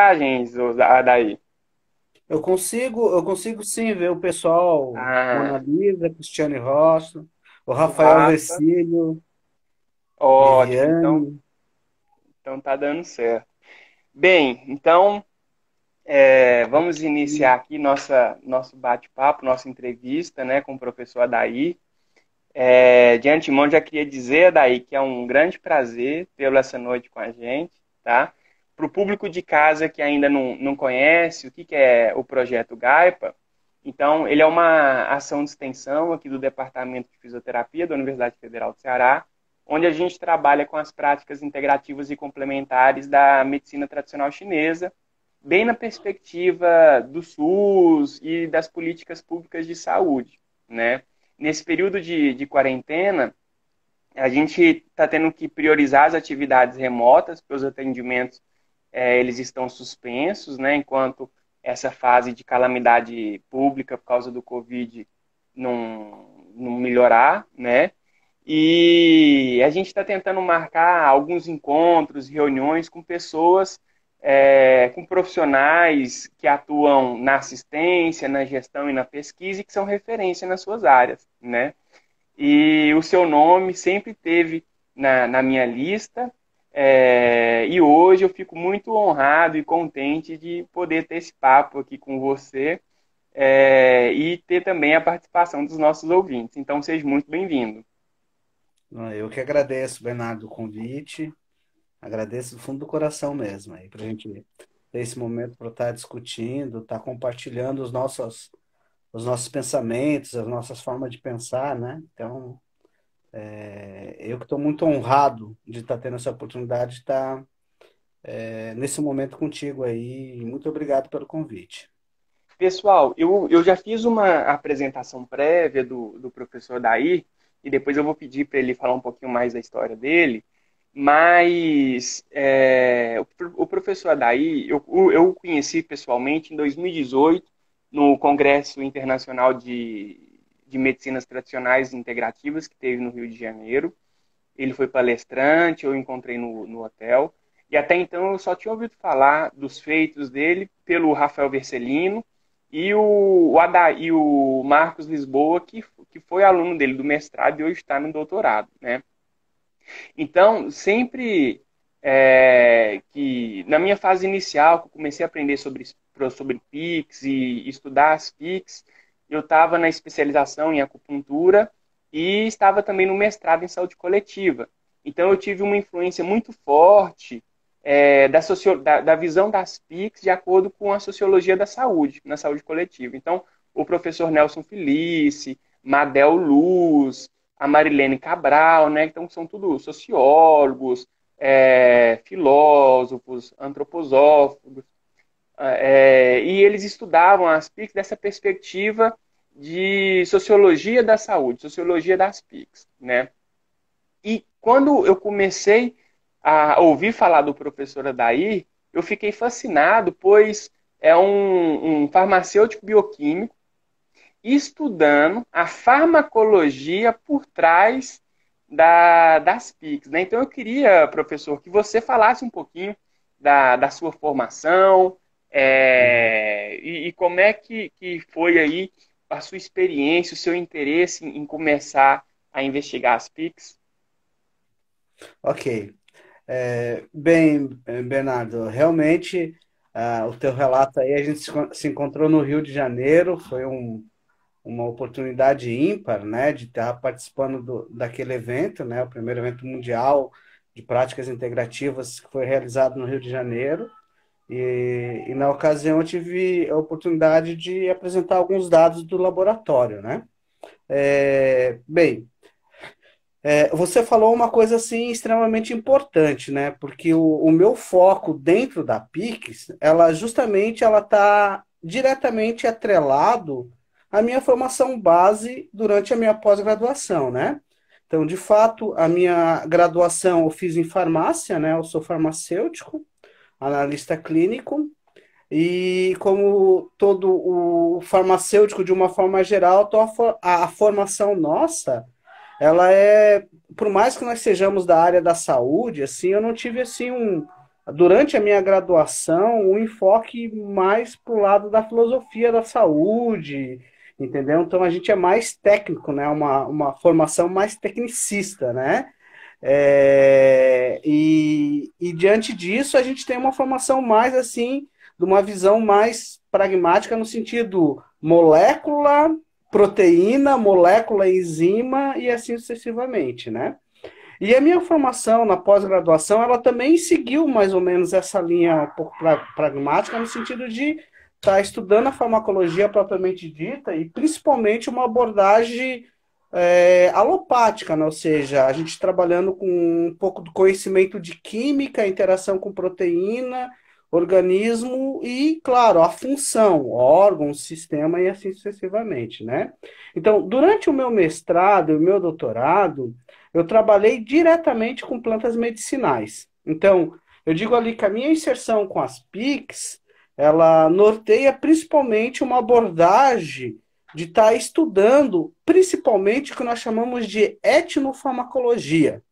imagens, daí? Eu consigo, eu consigo sim ver o pessoal, Ah, Mona Lisa, Cristiane Rocha, o Rafael Rafa, Vecílio, ótimo. Então, então tá dando certo. Bem, então é, vamos iniciar aqui nossa, nosso bate-papo, nossa entrevista, né, com o professor Adair. É, de antemão, já queria dizer, Adair, que é um grande prazer tê-lo essa noite com a gente, tá? Para o público de casa que ainda não, não conhece o que, que é o projeto Gaipa, então, ele é uma ação de extensão aqui do Departamento de Fisioterapia da Universidade Federal do Ceará, onde a gente trabalha com as práticas integrativas e complementares da medicina tradicional chinesa, bem na perspectiva do SUS e das políticas públicas de saúde, né? Nesse período de, de quarentena, a gente está tendo que priorizar as atividades remotas, porque os atendimentos eh, eles estão suspensos, né? Enquanto essa fase de calamidade pública por causa do Covid não, não melhorar, né? E a gente está tentando marcar alguns encontros, reuniões com pessoas, é, com profissionais que atuam na assistência, na gestão e na pesquisa e que são referência nas suas áreas, né? E o seu nome sempre teve na, na minha lista, é, e hoje eu fico muito honrado e contente de poder ter esse papo aqui com você é, e ter também a participação dos nossos ouvintes. Então, seja muito bem-vindo. Ah, Eu que agradeço, Bernardo, o convite. Agradeço do fundo do coração mesmo aí, para a gente ter esse momento para estar discutindo, estar compartilhando os nossos, os nossos pensamentos, as nossas formas de pensar, né? Então, é, eu que estou muito honrado de estar tendo essa oportunidade de estar é, nesse momento contigo aí. Muito obrigado pelo convite. Pessoal, eu, eu já fiz uma apresentação prévia do, do professor Daí, e depois eu vou pedir para ele falar um pouquinho mais da história dele, mas é, o, o professor Adair, eu, eu o conheci pessoalmente em 2018, no Congresso Internacional de, de Medicinas Tradicionais Integrativas, que teve no Rio de Janeiro. Ele foi palestrante, eu encontrei no, no hotel, e até então eu só tinha ouvido falar dos feitos dele pelo Rafael Vercelino, e o, o, Ada, e o Marcos Lisboa, que, que foi aluno dele do mestrado e hoje está no doutorado, né? Então, sempre é, que na minha fase inicial, que eu comecei a aprender sobre, sobre PICs e estudar as PICs, eu estava na especialização em acupuntura e estava também no mestrado em saúde coletiva. Então, eu tive uma influência muito forte é, da, da, da, visão das PICs de acordo com a sociologia da saúde, na saúde coletiva. Então, o professor Nelson Felice, Madel Luz, a Marilene Cabral, né? Então, são tudo sociólogos, é, filósofos, antroposófagos, é, e eles estudavam as PICs dessa perspectiva de sociologia da saúde, sociologia das PICs, né? E quando eu comecei a ouvir falar do professor Adair, eu fiquei fascinado, pois é um, um farmacêutico bioquímico estudando a farmacologia por trás da, das PICs. Né? Então eu queria, professor, que você falasse um pouquinho da, da sua formação é, e, e, como é que, que foi aí a sua experiência, o seu interesse em, em começar a investigar as PICs. Ok. É, bem, Bernardo, realmente o teu relato aí, a gente se encontrou no Rio de Janeiro, foi um, uma oportunidade ímpar, né, de estar participando do, daquele evento, né, o primeiro evento mundial de práticas integrativas que foi realizado no Rio de Janeiro. E, e na ocasião eu tive a oportunidade de apresentar alguns dados do laboratório, né? É, bem, é, você falou uma coisa assim extremamente importante, né? Porque o, o meu foco dentro da Pix, ela justamente ela está diretamente atrelado à minha formação base durante a minha pós-graduação, né? Então, de fato, a minha graduação eu fiz em farmácia, né? Eu sou farmacêutico, analista clínico, e como todo o farmacêutico, de uma forma geral, a, formação nossa ela é, por mais que nós sejamos da área da saúde, assim, eu não tive assim um, durante a minha graduação, um enfoque mais para o lado da filosofia da saúde, entendeu? Então a gente é mais técnico, né? Uma, uma formação mais tecnicista, né? É, e, e diante disso a gente tem uma formação mais assim, de uma visão mais pragmática no sentido molécula, proteína, molécula, enzima e assim sucessivamente, né? E a minha formação na pós-graduação, ela também seguiu mais ou menos essa linha um pouco pra, pragmática, no sentido de estar tá estudando a farmacologia propriamente dita e principalmente uma abordagem é, alopática, né? ou seja, a gente trabalhando com um pouco do conhecimento de química, interação com proteína, organismo e, claro, a função, órgão, sistema e assim sucessivamente, né? Então, durante o meu mestrado e o meu doutorado, eu trabalhei diretamente com plantas medicinais. Então, eu digo ali que a minha inserção com as PICs, ela norteia principalmente uma abordagem de estar tá estudando principalmente o que nós chamamos de etnofarmacologia,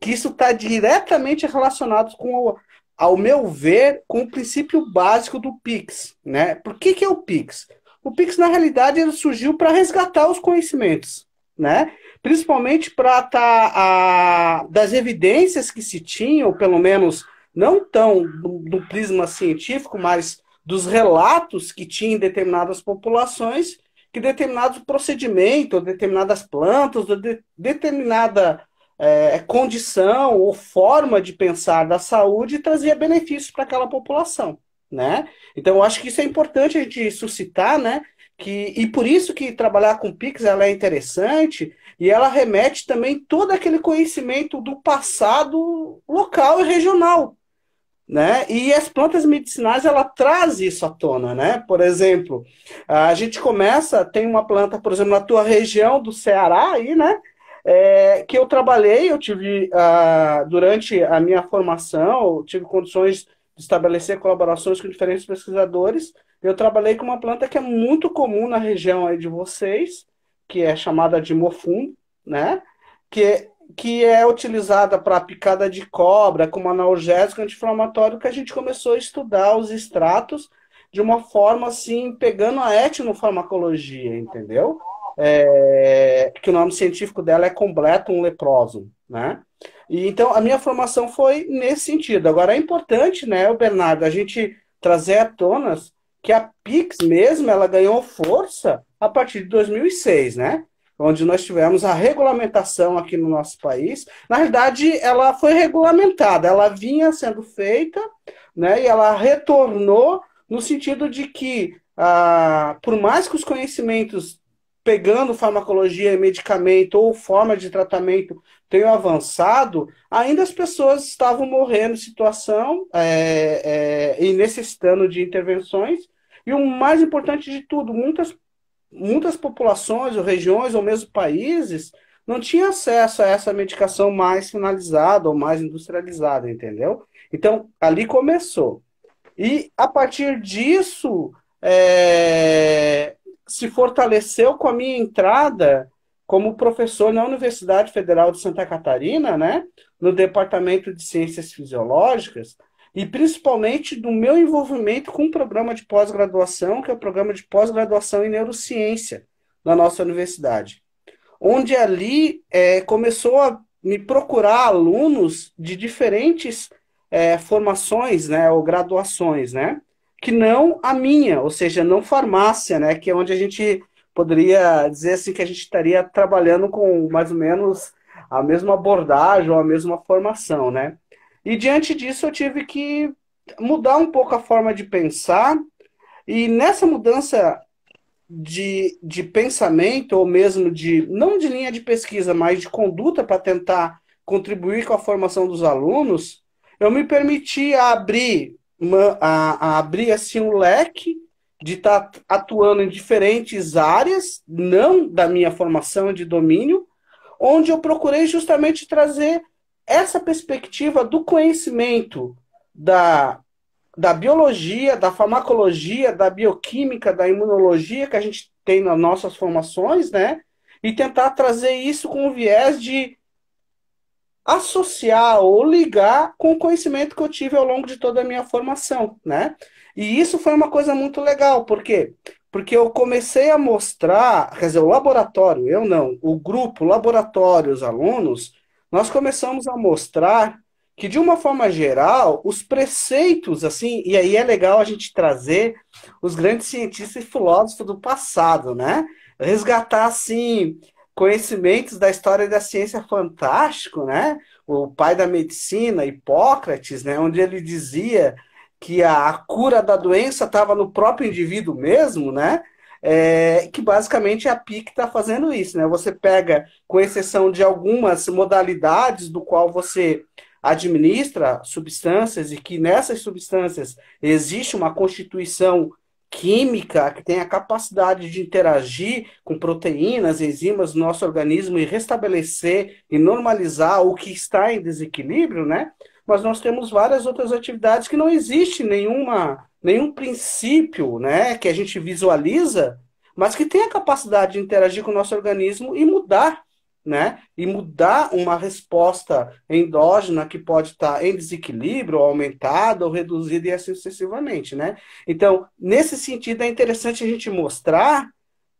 que isso está diretamente relacionado com, o, ao meu ver, com o princípio básico do PIX. Né? Por que, que é o PIX? O PIX, na realidade, ele surgiu para resgatar os conhecimentos. Né? principalmente para tá, das evidências que se tinham, pelo menos não tão do, do prisma científico, mas dos relatos que tinha em determinadas populações, que determinado procedimento, ou determinadas plantas, de, determinada é, condição ou forma de pensar da saúde trazia benefícios para aquela população. Né? Então, eu acho que isso é importante a gente suscitar, né? Que, e por isso que trabalhar com Pix ela é interessante, e ela remete também todo aquele conhecimento do passado local e regional. Né? E as plantas medicinais ela traz isso à tona, né? Por exemplo, a gente começa, tem uma planta, por exemplo, na tua região do Ceará aí, né? É, que eu trabalhei, eu tive uh, durante a minha formação, tive condições de estabelecer colaborações com diferentes pesquisadores. Eu trabalhei com uma planta que é muito comum na região aí de vocês, que é chamada de mofundo, né? Que, que é utilizada para picada de cobra, como analgésico anti-inflamatório, que a gente começou a estudar os extratos de uma forma assim, pegando a etnofarmacologia, entendeu? É, que o nome científico dela é Completum leprosum, né? E, então, a minha formação foi nesse sentido. Agora, é importante, né, Bernardo, a gente trazer à tona que a Pix mesmo, ela ganhou força a partir de 2006, né? Onde nós tivemos a regulamentação aqui no nosso país. Na verdade, ela foi regulamentada, ela vinha sendo feita, né? E ela retornou no sentido de que, ah, por mais que os conhecimentos pegando farmacologia e medicamento ou forma de tratamento tenham avançado, ainda as pessoas estavam morrendo em situação é, é, e necessitando de intervenções. E o mais importante de tudo, muitas muitas populações, ou regiões, ou mesmo países, não tinham acesso a essa medicação mais finalizada ou mais industrializada, entendeu? Então, ali começou. E a partir disso, é, se fortaleceu com a minha entrada como professor na Universidade Federal de Santa Catarina, né, no Departamento de Ciências Fisiológicas, e principalmente do meu envolvimento com o programa de pós-graduação, que é o programa de pós-graduação em neurociência na nossa universidade, onde ali é, começou a me procurar alunos de diferentes é, formações, né, ou graduações, né, que não a minha, ou seja, não farmácia, né, que é onde a gente poderia dizer assim que a gente estaria trabalhando com mais ou menos a mesma abordagem ou a mesma formação, né? E diante disso eu tive que mudar um pouco a forma de pensar, e nessa mudança de, de pensamento, ou mesmo de, não de linha de pesquisa, mas de conduta para tentar contribuir com a formação dos alunos, eu me permiti abrir, a, a abrir assim um leque de estar tá atuando em diferentes áreas, não da minha formação de domínio, onde eu procurei justamente trazer essa perspectiva do conhecimento da, da biologia, da farmacologia, da bioquímica, da imunologia que a gente tem nas nossas formações, né? E tentar trazer isso com o viés de associar ou ligar com o conhecimento que eu tive ao longo de toda a minha formação, né? E isso foi uma coisa muito legal, por quê? Porque eu comecei a mostrar, quer dizer, o laboratório, eu não, o grupo, o laboratório, os alunos, nós começamos a mostrar que, de uma forma geral, os preceitos, assim, e aí é legal a gente trazer os grandes cientistas e filósofos do passado, né? Resgatar, assim, conhecimentos da história da ciência fantástico, né? O pai da medicina, Hipócrates, né? Onde ele dizia que a cura da doença estava no próprio indivíduo mesmo, né? É, que basicamente a PIC está fazendo isso, né? Você pega, com exceção de algumas modalidades do qual você administra substâncias e que nessas substâncias existe uma constituição química que tem a capacidade de interagir com proteínas, enzimas do nosso organismo e restabelecer e normalizar o que está em desequilíbrio, né? Mas nós temos várias outras atividades que não existe nenhuma, nenhum princípio, né, que a gente visualiza, mas que tem a capacidade de interagir com o nosso organismo e mudar né? E mudar uma resposta endógena que pode estar em desequilíbrio, ou aumentada, ou reduzida, e assim sucessivamente, né? Então, nesse sentido, é interessante a gente mostrar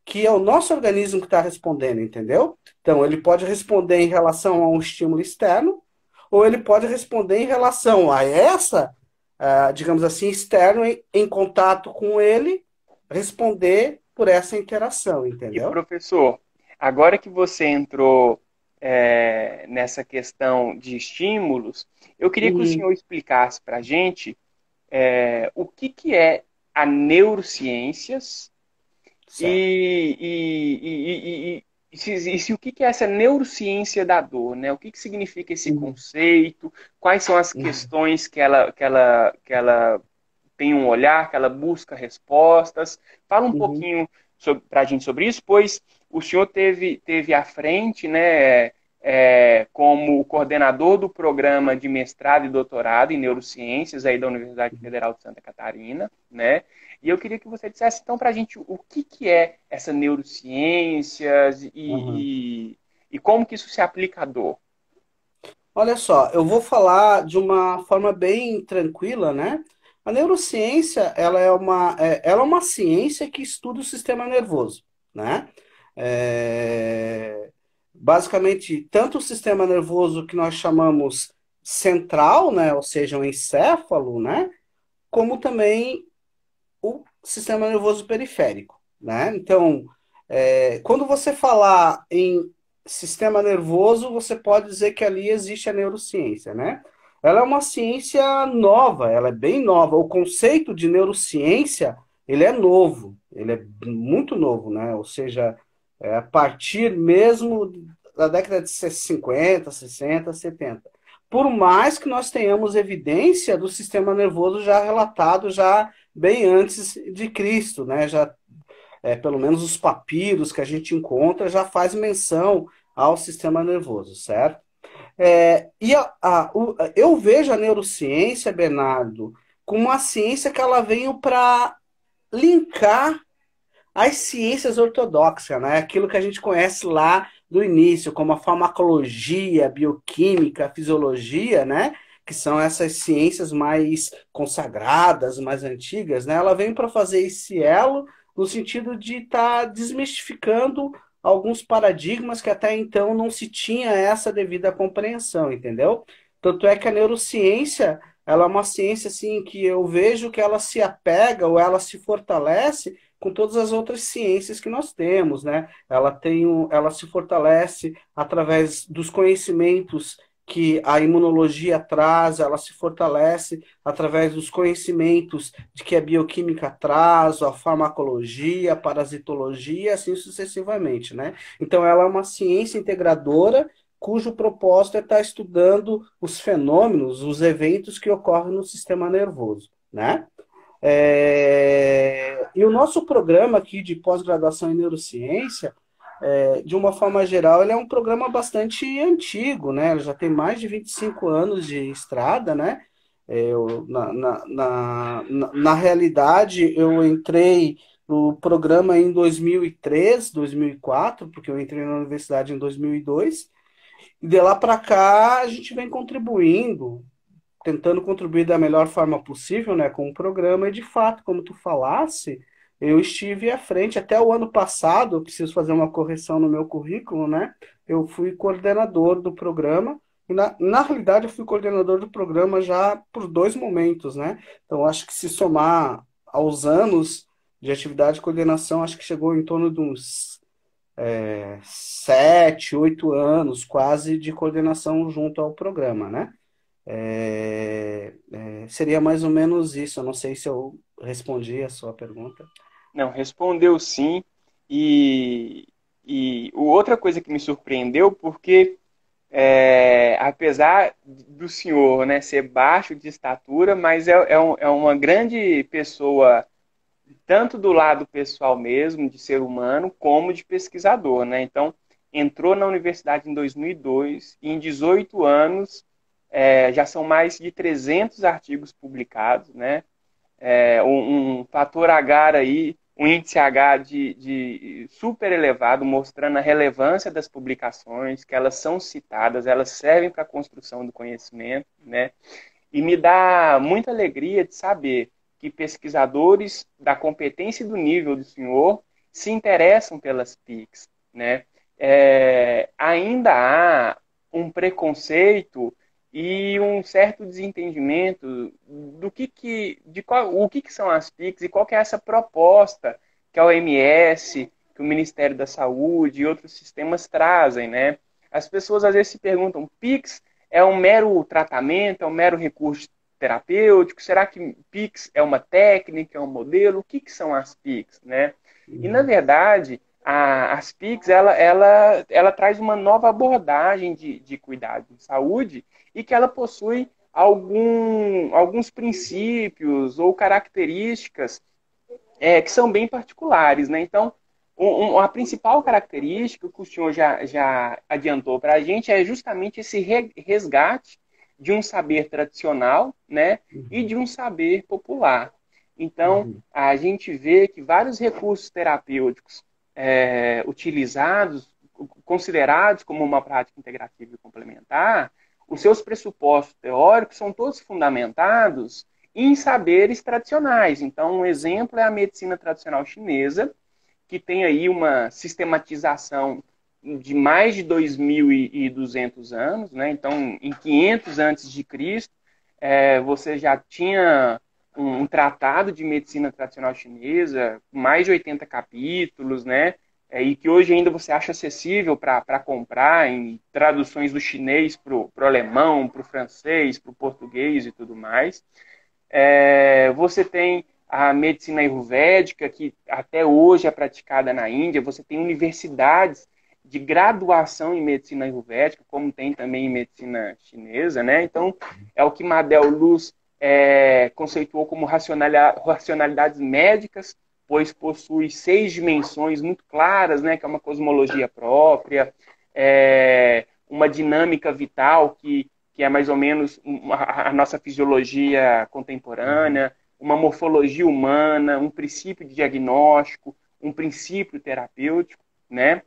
que é o nosso organismo que está respondendo, entendeu? Então, ele pode responder em relação a um estímulo externo, ou ele pode responder em relação a essa, uh, digamos assim, externo, em, em contato com ele, responder por essa interação, entendeu? E professor, Agora que você entrou é, nessa questão de estímulos, eu queria que o uhum. senhor explicasse para a gente é, o que, que é a neurociências e, e, e, e, se, e se, o que, que é essa neurociência da dor, né? O que, que significa esse uhum. conceito? Quais são as uhum. questões que ela, que, ela, que ela tem um olhar, que ela busca respostas? Fala um uhum. pouquinho para a gente sobre isso, pois o senhor teve, teve à frente, né, é, como coordenador do programa de mestrado e doutorado em neurociências aí da Universidade Federal de Santa Catarina, né? E eu queria que você dissesse então para a gente o que, que é essa neurociências e, uhum. e, e, como que isso se aplica à dor. Olha só, eu vou falar de uma forma bem tranquila, né? A neurociência ela é uma, é, ela é uma ciência que estuda o sistema nervoso, né? É, basicamente, tanto o sistema nervoso que nós chamamos central, né, ou seja, o encéfalo, né, como também o sistema nervoso periférico, né? Então, é, quando você falar em sistema nervoso, você pode dizer que ali existe a neurociência, né? Ela é uma ciência nova, ela é bem nova. O conceito de neurociência, ele é novo, ele é muito novo, né? Ou seja, é, a partir mesmo da década de 50, 60, 70. Por mais que nós tenhamos evidência do sistema nervoso já relatado já bem antes de Cristo, né? Já é, pelo menos os papiros que a gente encontra já faz menção ao sistema nervoso, certo? É, e a, a, o, eu vejo a neurociência, Bernardo, como uma ciência que ela veio para linkar as ciências ortodoxas, né? aquilo que a gente conhece lá do início, como a farmacologia, bioquímica, fisiologia, né? Que são essas ciências mais consagradas, mais antigas, né? ela vem para fazer esse elo no sentido de estar tá desmistificando alguns paradigmas que até então não se tinha essa devida compreensão, entendeu? Tanto é que a neurociência, ela é uma ciência assim que eu vejo que ela se apega ou ela se fortalece com todas as outras ciências que nós temos, né? Ela tem, ela se fortalece através dos conhecimentos que a imunologia traz, ela se fortalece através dos conhecimentos de que a bioquímica traz, a farmacologia, a parasitologia, assim sucessivamente, né? Então ela é uma ciência integradora cujo propósito é estar estudando os fenômenos, os eventos que ocorrem no sistema nervoso, né? É... E o nosso programa aqui de pós-graduação em neurociência, é, de uma forma geral, ele é um programa bastante antigo, né? Ele já tem mais de 25 anos de estrada, né? É, eu, na, na, na, na, realidade, eu entrei no programa em 2003, 2004, porque eu entrei na universidade em 2002, E de lá para cá a gente vem contribuindo, tentando contribuir da melhor forma possível, né, com o programa. E de fato, como tu falasse, eu estive à frente até o ano passado. Preciso fazer uma correção no meu currículo, né? Eu fui coordenador do programa. Na, na realidade, eu fui coordenador do programa já por dois momentos, né? Então, acho que se somar aos anos de atividade de coordenação, acho que chegou em torno de uns é, sete, oito anos quase de coordenação junto ao programa, né? É, é, seria mais ou menos isso. Eu não sei se eu respondi a sua pergunta. Não, respondeu sim. E, e outra coisa que me surpreendeu, porque é, apesar do senhor né, ser baixo de estatura, mas é, é, um, é uma grande pessoa tanto do lado pessoal mesmo, de ser humano, como de pesquisador, né? Então, entrou na universidade em 2002 e em 18 anos é, já são mais de 300 artigos publicados, né? É, um, um, fator H aí, um índice H de, de super elevado, mostrando a relevância das publicações, que elas são citadas, elas servem para a construção do conhecimento, né? E me dá muita alegria de saber que pesquisadores da competência e do nível do senhor se interessam pelas PICs. Né? É, ainda há um preconceito e um certo desentendimento do que, que de qual, o que, que são as PICs e qual que é essa proposta que a OMS, que o Ministério da Saúde e outros sistemas trazem, né? As pessoas às vezes se perguntam, PICs é um mero tratamento, é um mero recurso terapêutico? Será que PIX é uma técnica, é um modelo? O que, que são as PIX, né? E, na verdade, a, as PIX, ela, ela, ela traz uma nova abordagem de, de cuidado de saúde e que ela possui algum, alguns princípios ou características é, que são bem particulares, né? Então, um, a principal característica que o senhor já, já adiantou para a gente é justamente esse resgate de um saber tradicional né, uhum. e de um saber popular. Então, uhum. a gente vê que vários recursos terapêuticos é, utilizados, considerados como uma prática integrativa e complementar, os seus pressupostos teóricos são todos fundamentados em saberes tradicionais. Então, um exemplo é a medicina tradicional chinesa, que tem aí uma sistematização de mais de 2.200 anos, né? Então, em 500 antes de Cristo, é, você já tinha um, tratado de medicina tradicional chinesa, mais de 80 capítulos, né? É, e que hoje ainda você acha acessível para comprar em traduções do chinês para o alemão, para o francês, para o português e tudo mais. É, você tem a medicina ayurvédica, que até hoje é praticada na Índia, você tem universidades de graduação em medicina ayurvédica, como tem também em medicina chinesa, né? Então, é o que Madel Luz é, conceituou como racionalidades médicas, pois possui seis dimensões muito claras, né? Que é uma cosmologia própria, é, uma dinâmica vital que, que é mais ou menos a nossa fisiologia contemporânea, uma morfologia humana, um princípio de diagnóstico, um princípio terapêutico, né?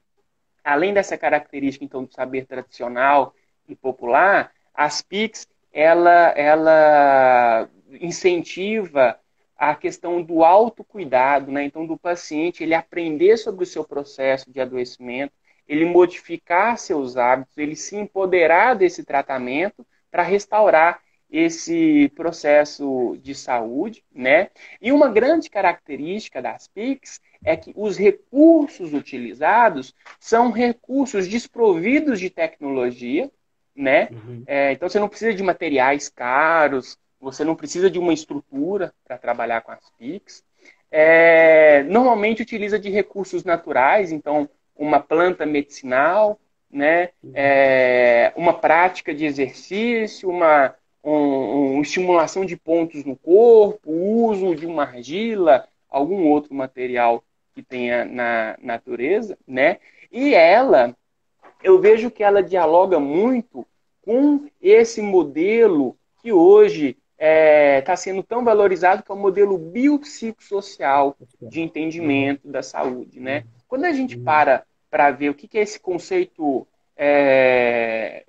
além dessa característica então do saber tradicional e popular, as PICs ela, ela incentiva a questão do autocuidado, né? Então, do paciente ele aprender sobre o seu processo de adoecimento, ele modificar seus hábitos, ele se empoderar desse tratamento para restaurar esse processo de saúde, né? E uma grande característica das PICs é que os recursos utilizados são recursos desprovidos de tecnologia, né? Uhum. É, então você não precisa de materiais caros, você não precisa de uma estrutura para trabalhar com as PICs. É, normalmente utiliza de recursos naturais, então uma planta medicinal, né? Uhum. É, uma prática de exercício, uma um, um, estimulação de pontos no corpo, uso de uma argila, algum outro material que tenha na natureza, né? E ela, eu vejo que ela dialoga muito com esse modelo que hoje está é, tá sendo tão valorizado, que é o modelo biopsicossocial de entendimento da saúde, né? Quando a gente para para ver o que, que é esse conceito é,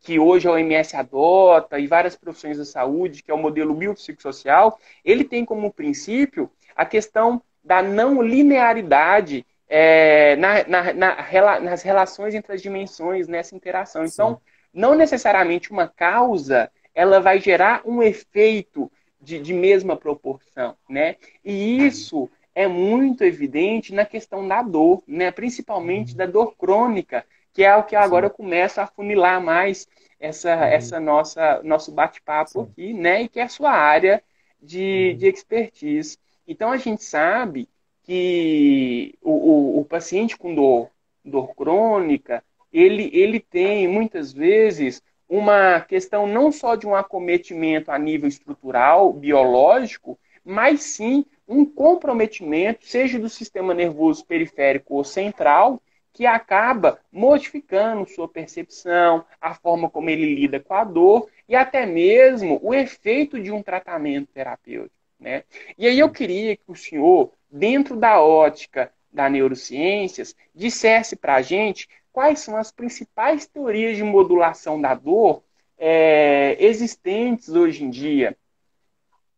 que hoje a OMS adota e várias profissões da saúde, que é o modelo biopsicossocial, ele tem como princípio a questão da não linearidade é, na, na, na, nas relações entre as dimensões nessa interação. Então, não necessariamente uma causa ela vai gerar um efeito de, de mesma proporção, né? E isso é muito evidente na questão da dor, né? Principalmente uhum. da dor crônica, que é o que agora começa a funilar mais essa, uhum. essa nossa nosso bate-papo aqui, né? E que é a sua área de, uhum. de expertise. Então a gente sabe que o, o, o paciente com dor, dor crônica, ele, ele tem muitas vezes uma questão não só de um acometimento a nível estrutural, biológico, mas sim um comprometimento, seja do sistema nervoso periférico ou central, que acaba modificando sua percepção, a forma como ele lida com a dor e até mesmo o efeito de um tratamento terapêutico. Né? E aí eu queria que o senhor, dentro da ótica da neurociências, dissesse para a gente quais são as principais teorias de modulação da dor é, existentes hoje em dia.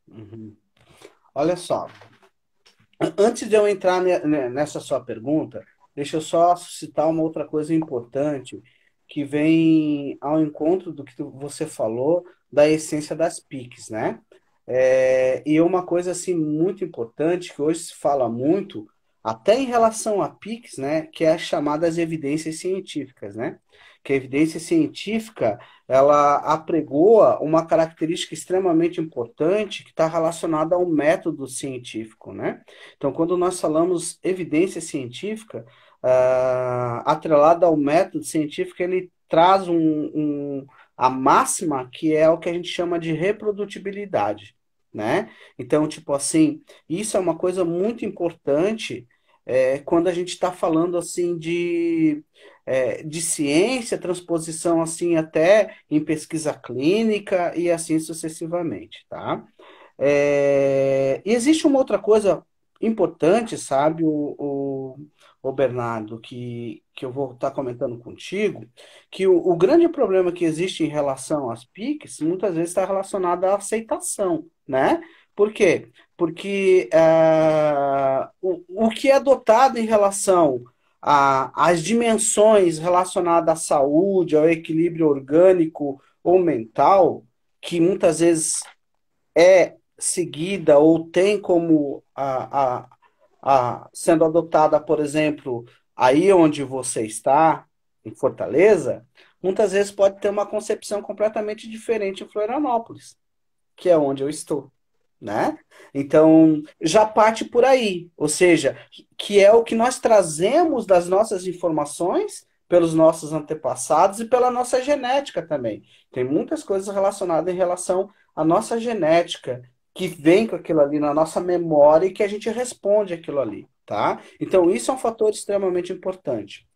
Uhum. Olha só, antes de eu entrar nessa sua pergunta, Deixa eu só citar uma outra coisa importante que vem ao encontro do que você falou da essência das PICs, né? É, e uma coisa assim muito importante que hoje se fala muito, até em relação a PICs, né, que é as chamadas evidências científicas, né? Que a evidência científica ela apregoa uma característica extremamente importante que está relacionada ao método científico, né? Então, quando nós falamos evidência científica, uh, atrelado ao método científico, ele traz um, um, a máxima que é o que a gente chama de reprodutibilidade, né? Então, tipo assim, isso é uma coisa muito importante é, quando a gente está falando assim de, é, de ciência, transposição assim até em pesquisa clínica e assim sucessivamente, tá? É, e existe uma outra coisa importante, sabe, o, o ô Bernardo, que, que eu vou estar comentando contigo, que o, o grande problema que existe em relação às PICs muitas vezes está relacionado à aceitação, né? Por quê? Porque uh, o, o que é adotado em relação às dimensões relacionadas à saúde, ao equilíbrio orgânico ou mental, que muitas vezes é seguida ou tem como a, a, sendo adotada, por exemplo, aí onde você está, em Fortaleza, muitas vezes pode ter uma concepção completamente diferente em Florianópolis, que é onde eu estou. Né? Então, já parte por aí, ou seja, que é o que nós trazemos das nossas informações pelos nossos antepassados e pela nossa genética também. Tem muitas coisas relacionadas em relação à nossa genética, que vem com aquilo ali na nossa memória e que a gente responde aquilo ali, tá? Então isso é um fator extremamente importante.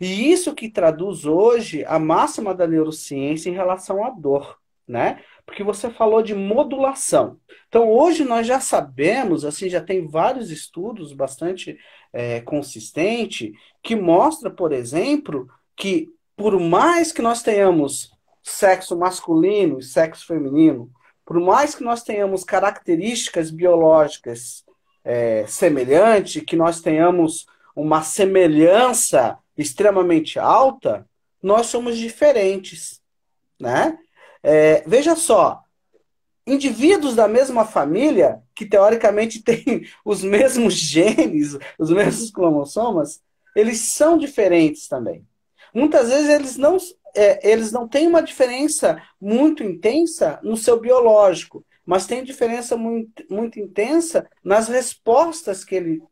E isso que traduz hoje a máxima da neurociência em relação à dor, né? Porque você falou de modulação. Então hoje nós já sabemos, assim, já tem vários estudos bastante é, consistente que mostra, por exemplo, que por mais que nós tenhamos sexo masculino e sexo feminino, por mais que nós tenhamos características biológicas é, semelhantes, que nós tenhamos uma semelhança extremamente alta, nós somos diferentes, né? É, veja só, indivíduos da mesma família, que teoricamente têm os mesmos genes, os mesmos cromossomas, eles são diferentes também. Muitas vezes eles não é, eles não têm uma diferença muito intensa no seu biológico, mas tem diferença muito, muito intensa nas respostas que ele,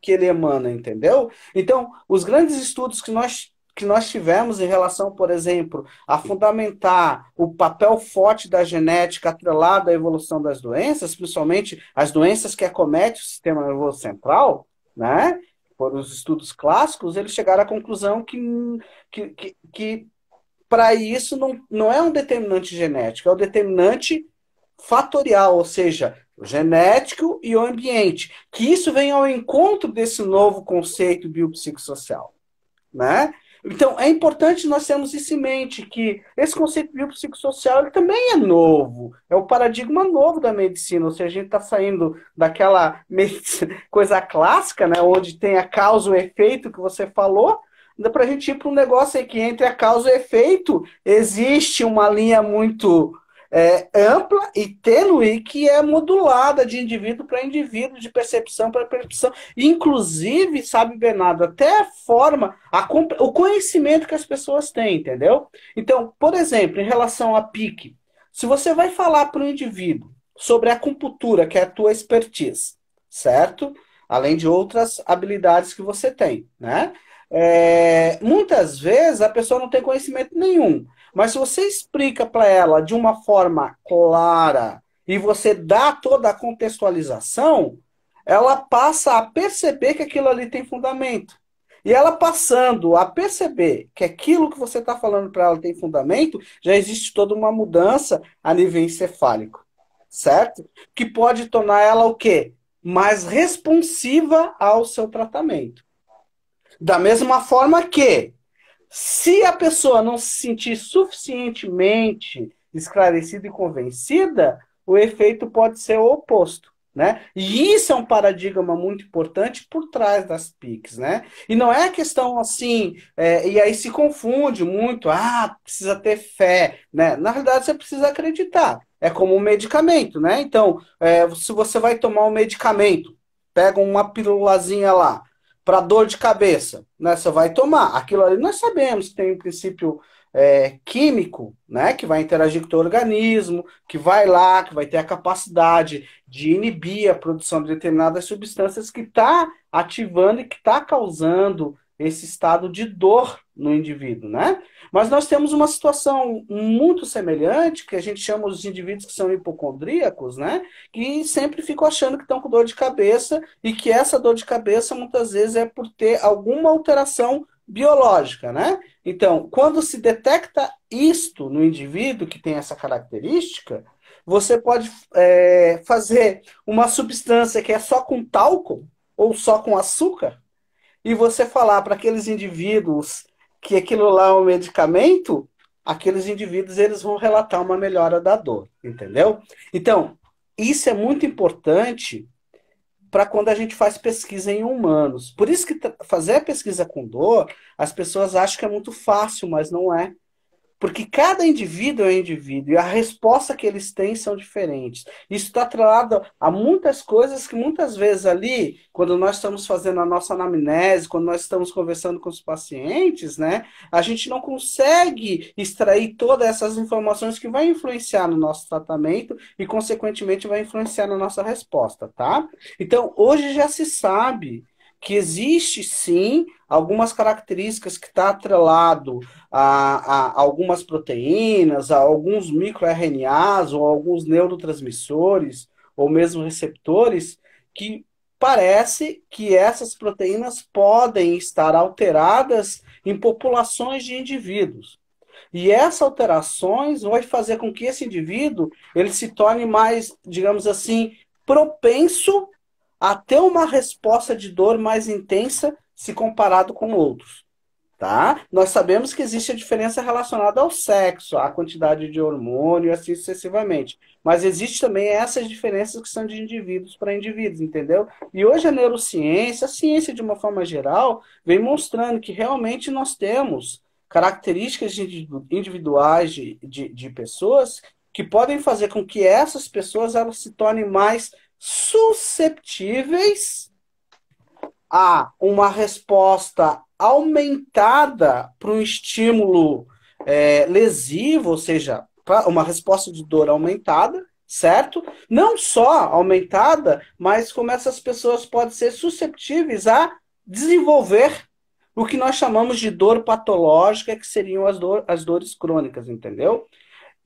que ele emana, entendeu? Então, os grandes estudos que nós que nós tivemos em relação, por exemplo, a fundamentar o papel forte da genética atrelado à evolução das doenças, principalmente as doenças que acometem o sistema nervoso central, né? Por os estudos clássicos, eles chegaram à conclusão que, que, que, que para isso não, não é um determinante genético, é um determinante fatorial, ou seja, o genético e o ambiente. Que isso vem ao encontro desse novo conceito biopsicossocial. Né? Então, é importante nós termos isso em mente, que esse conceito biopsicossocial ele também é novo, é o paradigma novo da medicina, ou seja, a gente está saindo daquela coisa clássica, né, onde tem a causa o efeito que você falou, para a gente ir para um negócio aí que entre a causa e efeito existe uma linha muito é, ampla e tênue que é modulada de indivíduo para indivíduo, de percepção para percepção. Inclusive, sabe, Bernardo, até a forma, a, o conhecimento que as pessoas têm, entendeu? Então, por exemplo, em relação a PIC, se você vai falar para o indivíduo sobre a acupuntura, que é a tua expertise, certo? Além de outras habilidades que você tem, né? É, muitas vezes a pessoa não tem conhecimento nenhum. Mas se você explica para ela de uma forma clara e você dá toda a contextualização, ela passa a perceber que aquilo ali tem fundamento. E ela passando a perceber que aquilo que você está falando para ela tem fundamento, já existe toda uma mudança a nível encefálico, certo? Que pode tornar ela o quê? Mais responsiva ao seu tratamento. Da mesma forma que se a pessoa não se sentir suficientemente esclarecida e convencida, o efeito pode ser o oposto. Né? E isso é um paradigma muito importante por trás das PICs, né? E não é questão assim, é, e aí se confunde muito, ah, precisa ter fé, né? Na realidade, você precisa acreditar. É como um medicamento, né? Então, é, se você vai tomar um medicamento, pega uma pílulazinha lá, para dor de cabeça, né? Você vai tomar. Aquilo ali nós sabemos que tem um princípio é, químico, né? Que vai interagir com o teu organismo, que vai lá, que vai ter a capacidade de inibir a produção de determinadas substâncias que está ativando e que está causando esse estado de dor no indivíduo, né? Mas nós temos uma situação muito semelhante, que a gente chama os indivíduos que são hipocondríacos, né? Que sempre ficam achando que estão com dor de cabeça e que essa dor de cabeça muitas vezes é por ter alguma alteração biológica, né? Então, quando se detecta isto no indivíduo que tem essa característica, você pode é, fazer uma substância que é só com talco ou só com açúcar e você falar para aqueles indivíduos que aquilo lá é um medicamento, aqueles indivíduos eles vão relatar uma melhora da dor, entendeu? Então, isso é muito importante para quando a gente faz pesquisa em humanos. Por isso que fazer a pesquisa com dor, as pessoas acham que é muito fácil, mas não é. Porque cada indivíduo é um indivíduo e a resposta que eles têm são diferentes. Isso está atrelado a muitas coisas que muitas vezes ali, quando nós estamos fazendo a nossa anamnese, quando nós estamos conversando com os pacientes, né, a gente não consegue extrair todas essas informações que vai influenciar no nosso tratamento e, consequentemente, vai influenciar na nossa resposta, tá? Então, hoje já se sabe que existe sim algumas características que está atrelado a, a, algumas proteínas, a alguns microRNAs ou alguns neurotransmissores ou mesmo receptores que parece que essas proteínas podem estar alteradas em populações de indivíduos. E essas alterações vão fazer com que esse indivíduo ele se torne mais, digamos assim, propenso a ter uma resposta de dor mais intensa se comparado com outros. Tá? Nós sabemos que existe a diferença relacionada ao sexo, à quantidade de hormônio assim sucessivamente. Mas existe também essas diferenças que são de indivíduos para indivíduos, entendeu? E hoje a neurociência, a ciência de uma forma geral, vem mostrando que realmente nós temos características individuais de, de, de pessoas que podem fazer com que essas pessoas elas se tornem mais susceptíveis a uma resposta aumentada para um estímulo é, lesivo, ou seja, uma resposta de dor aumentada, certo? Não só aumentada, mas como essas pessoas podem ser susceptíveis a desenvolver o que nós chamamos de dor patológica, que seriam as, dor, as dores crônicas, entendeu?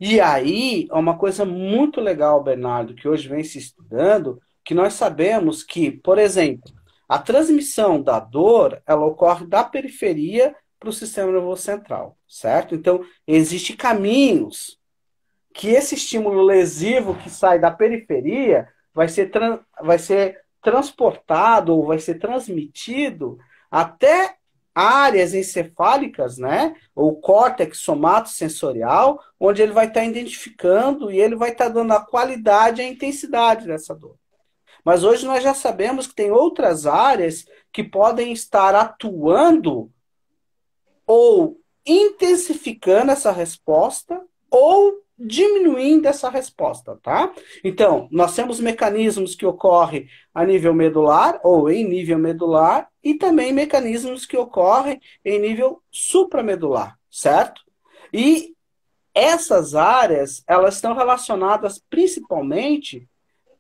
E aí, é uma coisa muito legal, Bernardo, que hoje vem se estudando, que nós sabemos que, por exemplo, a transmissão da dor, ela ocorre da periferia para o sistema nervoso central, certo? Então, existem caminhos que esse estímulo lesivo que sai da periferia vai ser, vai ser transportado ou vai ser transmitido até áreas encefálicas, né? Ou córtex somatosensorial, onde ele vai estar tá identificando e ele vai estar tá dando a qualidade e a intensidade dessa dor. Mas hoje nós já sabemos que tem outras áreas que podem estar atuando ou intensificando essa resposta ou diminuindo essa resposta, tá? Então, nós temos mecanismos que ocorrem a nível medular ou em nível medular e também mecanismos que ocorrem em nível supramedular, certo? E essas áreas, elas estão relacionadas principalmente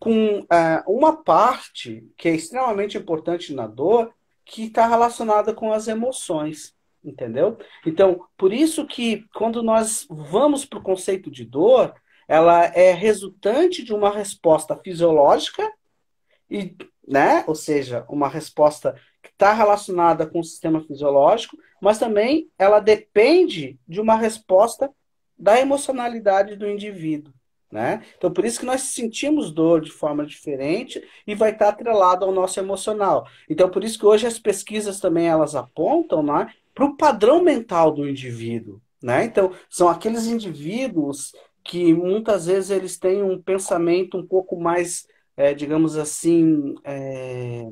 com é, uma parte que é extremamente importante na dor, que está relacionada com as emoções entendeu? Então, por isso que quando nós vamos para o conceito de dor, ela é resultante de uma resposta fisiológica e, né, ou seja, uma resposta que está relacionada com o sistema fisiológico, mas também ela depende de uma resposta da emocionalidade do indivíduo. Né? Então, por isso que nós sentimos dor de forma diferente e vai estar atrelado ao nosso emocional. Então, por isso que hoje as pesquisas também elas apontam né, para o padrão mental do indivíduo. Né? Então, são aqueles indivíduos que muitas vezes eles têm um pensamento um pouco mais, é, digamos assim, é,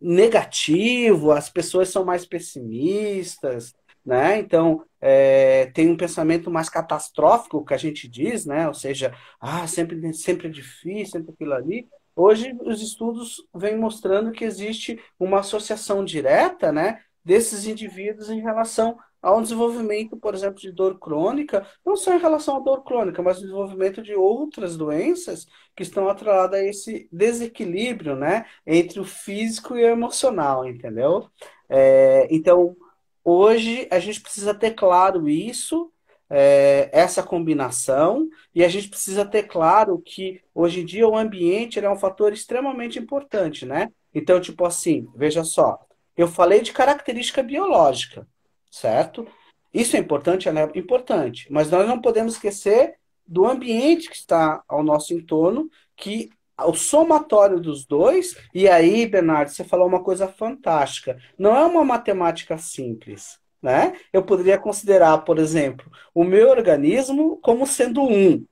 negativo, as pessoas são mais pessimistas, né? Então, é, tem um pensamento mais catastrófico, que a gente diz, né? Ou seja, ah, sempre, sempre é difícil, sempre aquilo ali. Hoje, os estudos vêm mostrando que existe uma associação direta, né? Desses indivíduos em relação ao desenvolvimento, por exemplo, de dor crônica, não só em relação à dor crônica, mas o desenvolvimento de outras doenças que estão atreladas a esse desequilíbrio, né, entre o físico e o emocional, entendeu? É, então, hoje a gente precisa ter claro isso, é, essa combinação, e a gente precisa ter claro que hoje em dia o ambiente é um fator extremamente importante, né? Então, tipo assim, veja só, eu falei de característica biológica, certo? Isso é importante? É importante. Mas nós não podemos esquecer do ambiente que está ao nosso entorno, que o somatório dos dois, e aí, Bernardo, você falou uma coisa fantástica. Não é uma matemática simples. Né? Eu poderia considerar, por exemplo, o meu organismo como sendo um,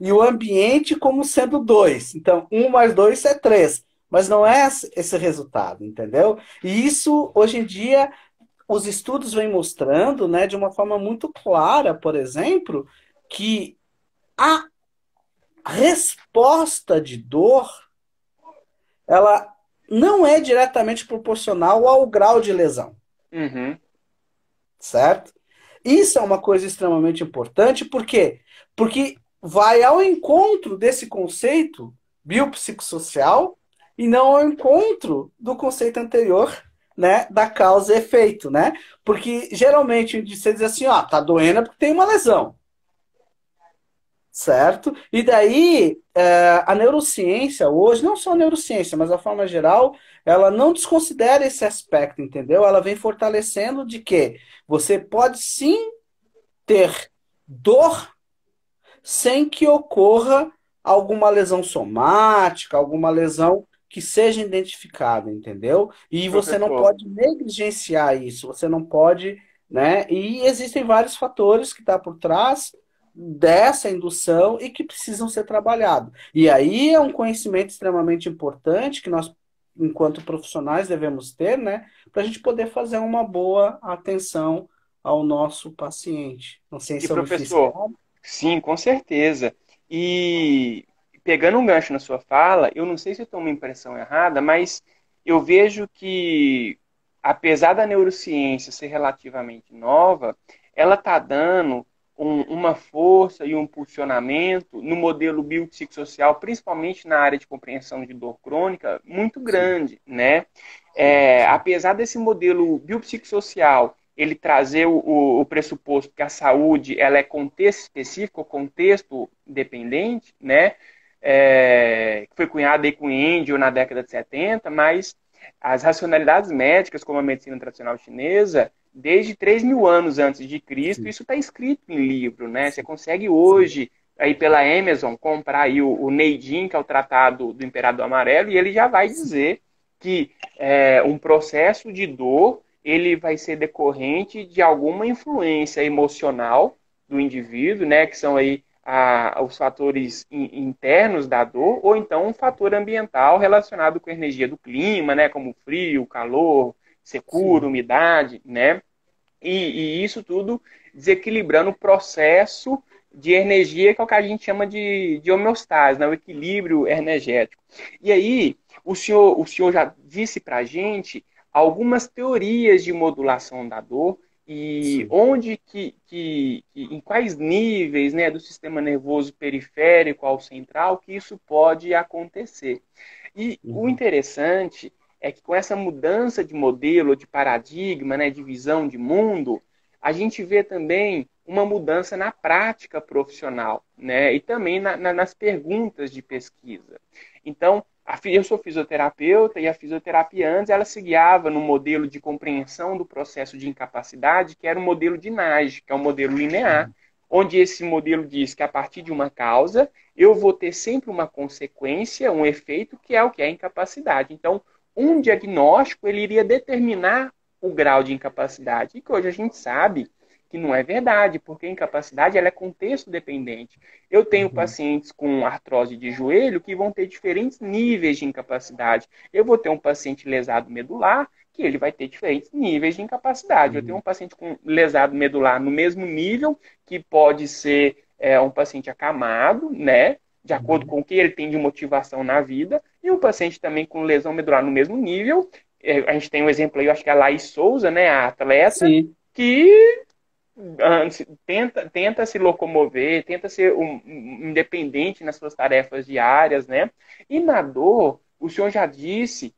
e o ambiente como sendo dois. Então, um mais dois é três. Mas não é esse resultado, entendeu? E isso, hoje em dia, os estudos vêm mostrando, né, de uma forma muito clara, por exemplo, que a resposta de dor ela não é diretamente proporcional ao grau de lesão. Uhum. Certo? Isso é uma coisa extremamente importante, por quê? Porque vai ao encontro desse conceito biopsicossocial e não ao encontro do conceito anterior, né, da causa e efeito, né? Porque geralmente você diz assim, ó, tá doendo é porque tem uma lesão. Certo? E daí, é, a neurociência hoje, não só a neurociência, mas a forma geral, ela não desconsidera esse aspecto, entendeu? Ela vem fortalecendo de que você pode sim ter dor sem que ocorra alguma lesão somática, alguma lesão que seja identificado, entendeu? E você não pode negligenciar isso, você não pode, né? E existem vários fatores que estão tá por trás dessa indução e que precisam ser trabalhados. E aí é um conhecimento extremamente importante que nós, enquanto profissionais, devemos ter, né? Para a gente poder fazer uma boa atenção ao nosso paciente. Não sei se e, professor, sim, com certeza. E pegando um gancho na sua fala, eu não sei se eu tenho uma impressão errada, mas eu vejo que, apesar da neurociência ser relativamente nova, ela está dando um, uma força e um impulsionamento no modelo biopsicossocial, principalmente na área de compreensão de dor crônica, muito grande, né? É, apesar desse modelo biopsicossocial ele trazer o, o, pressuposto que a saúde ela é contexto específico, contexto dependente, né? É, que foi cunhada aí com o índio na década de 70, mas as racionalidades médicas, como a medicina tradicional chinesa, desde 3 mil anos antes de Cristo, Sim. isso está escrito em livro, né? Você consegue hoje, aí pela Amazon, comprar aí o, o Neidin, que é o tratado do Imperador Amarelo, e ele já vai dizer que é, um processo de dor ele vai ser decorrente de alguma influência emocional do indivíduo, né, que são aí a, os fatores in, internos da dor, ou então um fator ambiental relacionado com a energia do clima, né, como frio, calor, secura, Sim. umidade, né, e, e, isso tudo desequilibrando o processo de energia, que é o que a gente chama de, de homeostase, né, o equilíbrio energético. E aí, o senhor, o senhor já disse para a gente algumas teorias de modulação da dor e Sim. onde que, que, que, em quais níveis né, do sistema nervoso periférico ao central que isso pode acontecer. E uhum. o interessante é que com essa mudança de modelo, de paradigma, né, de visão de mundo, a gente vê também uma mudança na prática profissional, né, e também na, na, nas perguntas de pesquisa. Então, eu sou fisioterapeuta e a fisioterapia antes ela se guiava no modelo de compreensão do processo de incapacidade, que era o modelo de Nage, que é um modelo linear, onde esse modelo diz que a partir de uma causa eu vou ter sempre uma consequência, um efeito, que é o que é a incapacidade. Então, um diagnóstico ele iria determinar o grau de incapacidade, e que hoje a gente sabe que não é verdade, porque a incapacidade ela é contexto dependente. Eu tenho uhum. pacientes com artrose de joelho que vão ter diferentes níveis de incapacidade. Eu vou ter um paciente lesado medular que ele vai ter diferentes níveis de incapacidade. Uhum. Eu tenho um paciente com lesado medular no mesmo nível, que pode ser é, um paciente acamado, né? De acordo uhum. com o que ele tem de motivação na vida, e um paciente também com lesão medular no mesmo nível. É, a gente tem um exemplo aí, eu acho que é a Laís Souza, né? A atleta, Sim. que tenta, tenta se locomover, tenta ser um, um, independente nas suas tarefas diárias, né? E na dor, o senhor já disse,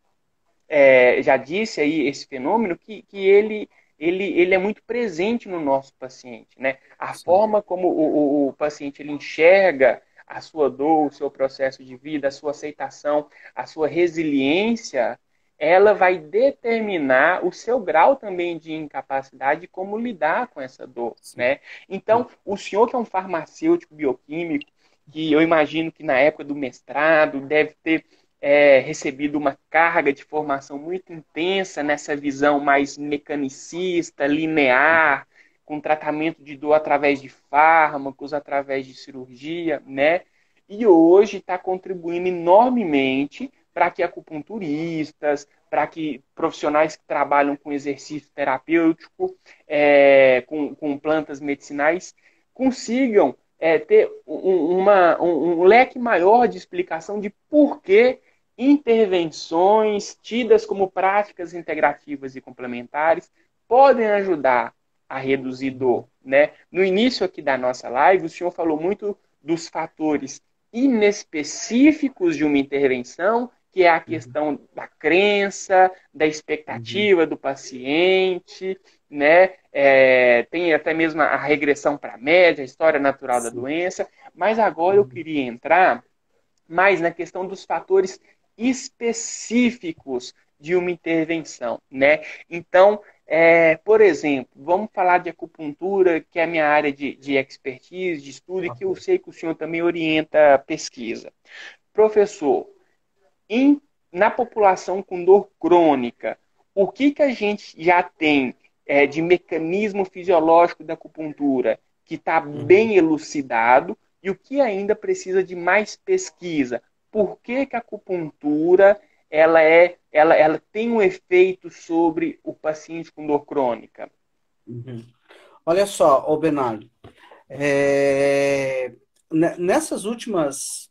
é, já disse aí esse fenômeno que, que ele, ele, ele é muito presente no nosso paciente, né? A Sim. forma como o, o, o paciente ele enxerga a sua dor, o seu processo de vida, a sua aceitação, a sua resiliência, ela vai determinar o seu grau também de incapacidade e como lidar com essa dor, né? Então, o senhor que é um farmacêutico bioquímico, que eu imagino que na época do mestrado deve ter é, recebido uma carga de formação muito intensa nessa visão mais mecanicista, linear, com tratamento de dor através de fármacos, através de cirurgia, né? E hoje está contribuindo enormemente para que acupunturistas, para que profissionais que trabalham com exercício terapêutico, é, com, com, plantas medicinais, consigam é, ter um, uma, um, um leque maior de explicação de por que intervenções tidas como práticas integrativas e complementares podem ajudar a reduzir dor. Né? No início aqui da nossa live, o senhor falou muito dos fatores inespecíficos de uma intervenção que é a uhum. questão da crença, da expectativa uhum. do paciente, né? É, tem até mesmo a regressão para a média, a história natural Sim. da doença. Mas agora eu uhum. queria entrar mais na questão dos fatores específicos de uma intervenção, né? Então, é, por exemplo, vamos falar de acupuntura, que é a minha área de, de expertise, de estudo, e que eu sei que o senhor também orienta a pesquisa. Professor, em, na população com dor crônica, o que, que a gente já tem é, de mecanismo fisiológico da acupuntura que está uhum. bem elucidado e o que ainda precisa de mais pesquisa? Por que, que a acupuntura ela, é, ela, ela tem um efeito sobre o paciente com dor crônica? Uhum. Olha só, ô Bernardo, é... nessas últimas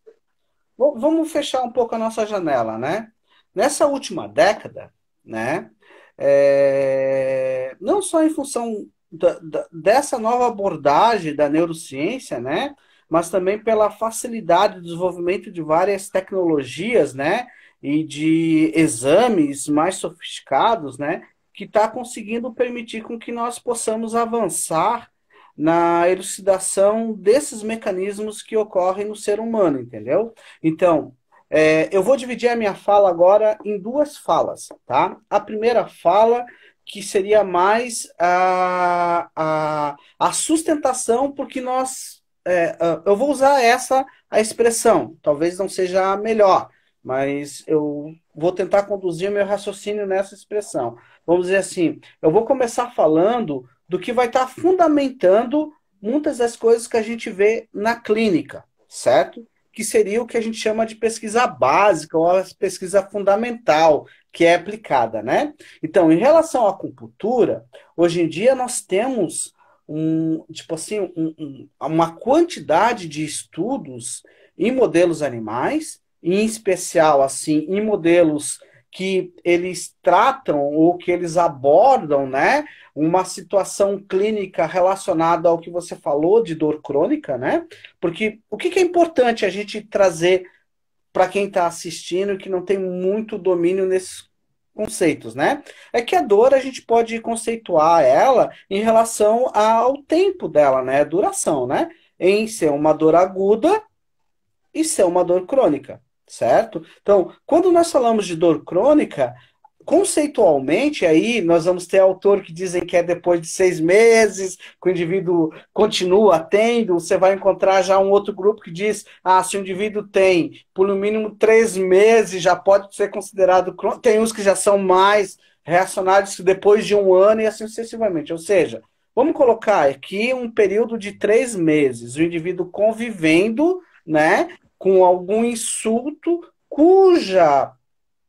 vamos fechar um pouco a nossa janela, né? Nessa última década, né? É, não só em função da, da, dessa nova abordagem da neurociência, né? Mas também pela facilidade de desenvolvimento de várias tecnologias, né? E de exames mais sofisticados, né? Que está conseguindo permitir com que nós possamos avançar na elucidação desses mecanismos que ocorrem no ser humano, entendeu? Então, é, eu vou dividir a minha fala agora em duas falas, tá? A primeira fala que seria mais a, a, a sustentação, porque nós. É, eu vou usar essa a expressão, talvez não seja a melhor, mas eu vou tentar conduzir meu raciocínio nessa expressão. Vamos dizer assim, eu vou começar falando do que vai estar fundamentando muitas das coisas que a gente vê na clínica, certo? Que seria o que a gente chama de pesquisa básica ou a pesquisa fundamental, que é aplicada, né? Então, em relação à acupuntura, hoje em dia nós temos um, tipo assim, um, um, uma quantidade de estudos em modelos animais, em especial assim, em modelos que eles tratam ou que eles abordam, né, uma situação clínica relacionada ao que você falou de dor crônica, né? Porque o que, que é importante a gente trazer para quem está assistindo que não tem muito domínio nesses conceitos, né? É que a dor a gente pode conceituar ela em relação ao tempo dela, né? Duração, né? Em ser uma dor aguda e ser uma dor crônica, certo? Então, quando nós falamos de dor crônica, conceitualmente, aí nós vamos ter autor que dizem que é depois de seis meses, que o indivíduo continua tendo, você vai encontrar já um outro grupo que diz, ah, se o indivíduo tem por no mínimo três meses, já pode ser considerado crônico, tem uns que já são mais reacionários depois de um ano e assim sucessivamente, ou seja, vamos colocar aqui um período de três meses, o indivíduo convivendo, né, com algum insulto cuja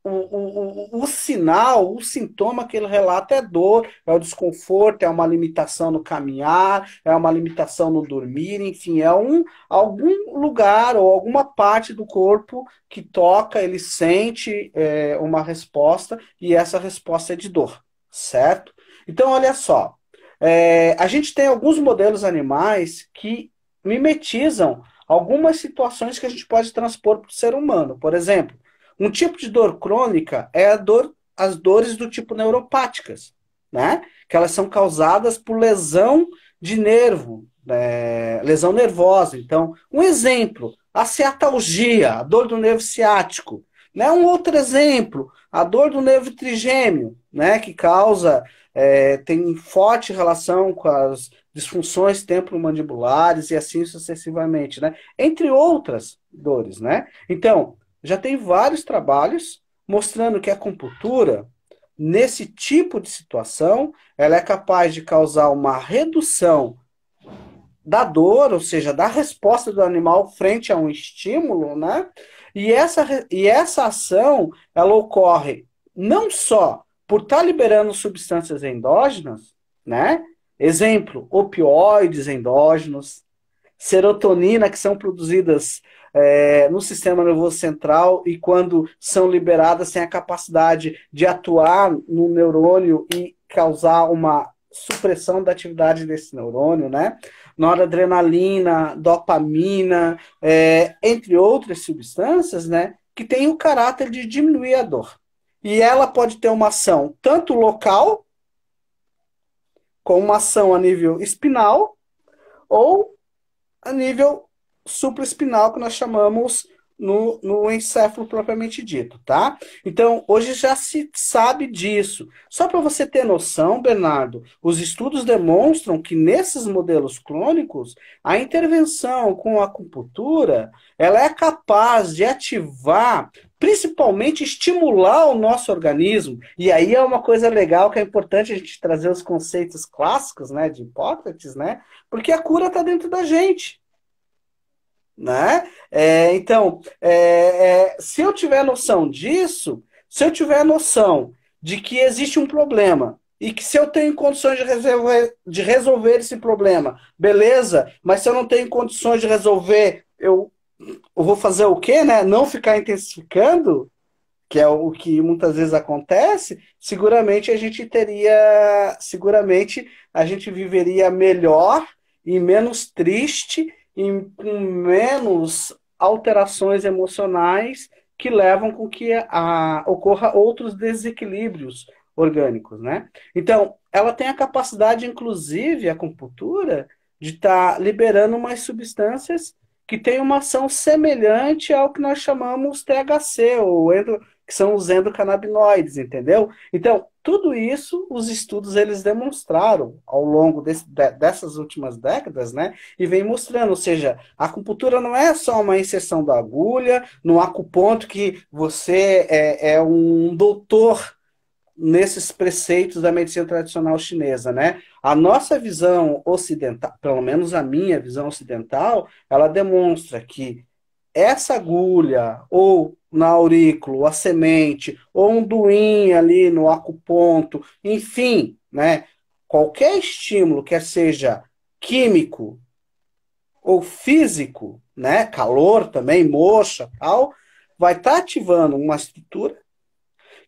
o, o, o, sinal, o sintoma que ele relata é dor, é o desconforto, é uma limitação no caminhar, é uma limitação no dormir, enfim, é um algum lugar ou alguma parte do corpo que toca, ele sente é, uma resposta e essa resposta é de dor, certo? Então, olha só, é, a gente tem alguns modelos animais que mimetizam algumas situações que a gente pode transpor para o ser humano. Por exemplo, um tipo de dor crônica é a dor, as dores do tipo neuropáticas, né? Que elas são causadas por lesão de nervo, é, lesão nervosa. Então, um exemplo, a ciatalgia, a dor do nervo ciático. Né? Um outro exemplo, a dor do nervo trigêmeo, né? que causa, é, tem forte relação com as disfunções temporomandibulares e assim sucessivamente, né? Entre outras dores, né? Então, já tem vários trabalhos mostrando que a acupuntura, nesse tipo de situação, ela é capaz de causar uma redução da dor, ou seja, da resposta do animal frente a um estímulo, né? E essa, e essa ação, ela ocorre não só por estar tá liberando substâncias endógenas, né? Exemplo, opioides endógenos, serotonina que são produzidas é, no sistema nervoso central e quando são liberadas têm a capacidade de atuar no neurônio e causar uma supressão da atividade desse neurônio, né? Noradrenalina, dopamina, é, entre outras substâncias, né? Que tem o caráter de diminuir a dor. E ela pode ter uma ação tanto local, como uma ação a nível espinal, ou a nível supraespinal que nós chamamos no, no encéfalo propriamente dito, tá? Então, hoje já se sabe disso. Só para você ter noção, Bernardo, os estudos demonstram que nesses modelos clônicos, a intervenção com a acupuntura, ela é capaz de ativar, principalmente estimular o nosso organismo. E aí é uma coisa legal que é importante a gente trazer os conceitos clássicos, né, de Hipócrates, né? Porque a cura está dentro da gente. Né? É, então, é, é, se eu tiver noção disso, se eu tiver noção de que existe um problema e que se eu tenho condições de resolver, de resolver esse problema, beleza, mas se eu não tenho condições de resolver, eu, eu vou fazer o quê? Né? Não ficar intensificando, que é o que muitas vezes acontece, seguramente a gente teria, seguramente a gente viveria melhor e menos triste e com menos alterações emocionais que levam com que a, ocorra outros desequilíbrios orgânicos, né? Então, ela tem a capacidade, inclusive, a acupuntura, de estar tá liberando umas substâncias que têm uma ação semelhante ao que nós chamamos THC, ou que são os endocannabinoides, entendeu? Então, tudo isso os estudos eles demonstraram ao longo desse, dessas últimas décadas, né? E vem mostrando, ou seja, a acupuntura não é só uma inserção da agulha, no acuponto que você é, é um doutor nesses preceitos da medicina tradicional chinesa, né? A nossa visão ocidental, pelo menos a minha visão ocidental, ela demonstra que essa agulha ou na aurículo, a semente, ou um duim ali no acuponto, enfim, né? Qualquer estímulo, quer seja químico ou físico, né? Calor também, moxa, tal, vai estar tá ativando uma estrutura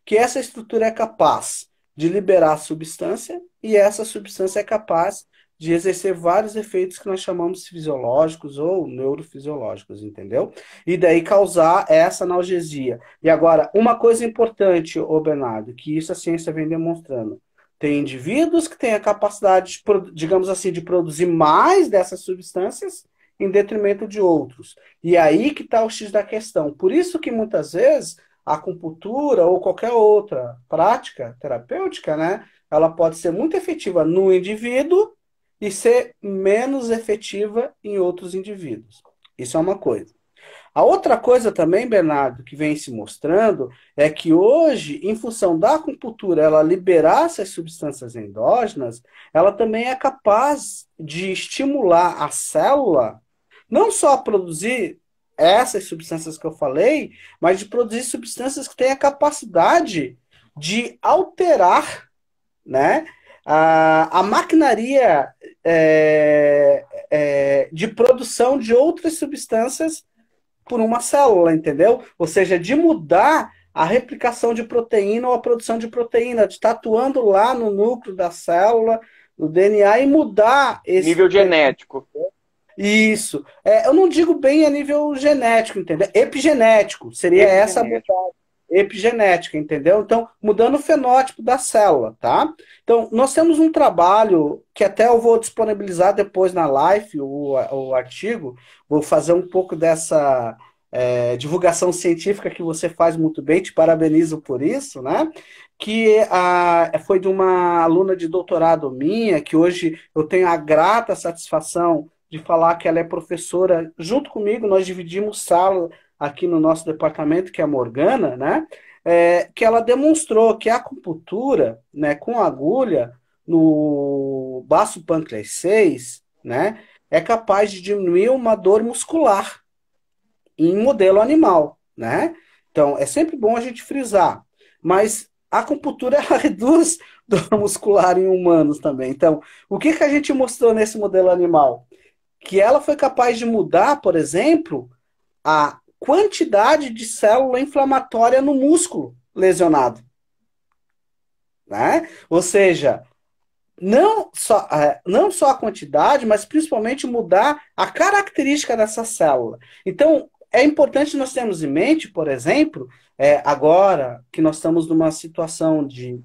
que essa estrutura é capaz de liberar substância e essa substância é capaz de exercer vários efeitos que nós chamamos fisiológicos ou neurofisiológicos, entendeu? E daí causar essa analgesia. E agora, uma coisa importante, ô Bernardo, que isso a ciência vem demonstrando. Tem indivíduos que têm a capacidade, de, digamos assim, de produzir mais dessas substâncias em detrimento de outros. E aí que está o X da questão. Por isso que muitas vezes acupuntura ou qualquer outra prática terapêutica, né, ela pode ser muito efetiva no indivíduo e ser menos efetiva em outros indivíduos. Isso é uma coisa. A outra coisa também, Bernardo, que vem se mostrando é que hoje, em função da acupuntura, ela liberar essas substâncias endógenas, ela também é capaz de estimular a célula não só a produzir essas substâncias que eu falei, mas de produzir substâncias que têm a capacidade de alterar né, a, a maquinaria é, é, de produção de outras substâncias por uma célula, entendeu? Ou seja, de mudar a replicação de proteína ou a produção de proteína, de estar atuando lá no núcleo da célula, no DNA, e mudar esse. Nível genético. Isso. É, eu não digo bem a nível genético, entendeu? Epigenético. Seria Epigenético. essa mudada. Epigenética, entendeu? Então, mudando o fenótipo da célula, tá? Então, nós temos um trabalho que até eu vou disponibilizar depois na live, o, o artigo. Vou fazer um pouco dessa é, divulgação científica que você faz muito bem, te parabenizo por isso, né? Que a, foi de uma aluna de doutorado minha, que hoje eu tenho a grata satisfação de falar que ela é professora junto comigo, nós dividimos sala aqui no nosso departamento, que é a Morgana, né? É, que ela demonstrou que a acupuntura, né, com agulha no baço pâncreas 6, né, é capaz de diminuir uma dor muscular em modelo animal, né? Então, é sempre bom a gente frisar, mas a acupuntura ela reduz dor muscular em humanos também. Então, o que, que a gente mostrou nesse modelo animal? Que ela foi capaz de mudar, por exemplo, a quantidade de célula inflamatória no músculo lesionado. Né? Ou seja, não só, é, não só a quantidade, mas principalmente mudar a característica dessa célula. Então, é importante nós termos em mente, por exemplo, é, agora que nós estamos numa situação de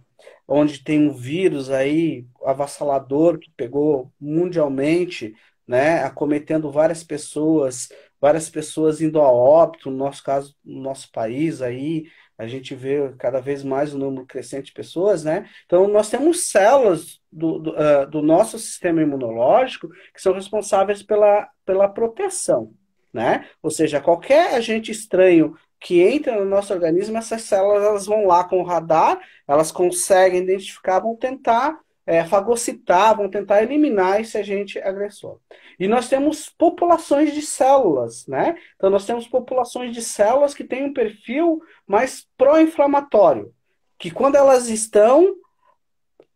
onde tem um vírus aí avassalador que pegou mundialmente né, acometendo várias pessoas, várias pessoas indo a óbito, no nosso caso, no nosso país aí, a gente vê cada vez mais o número crescente de pessoas, né? Então, nós temos células do, do, uh, do nosso sistema imunológico que são responsáveis pela, pela proteção, né? Ou seja, qualquer agente estranho que entra no nosso organismo, essas células elas vão lá com o radar, elas conseguem identificar, vão tentar é, fagocitar, vão tentar eliminar esse agente agressor. E nós temos populações de células, né? Então nós temos populações de células que têm um perfil mais pró-inflamatório, que quando elas estão,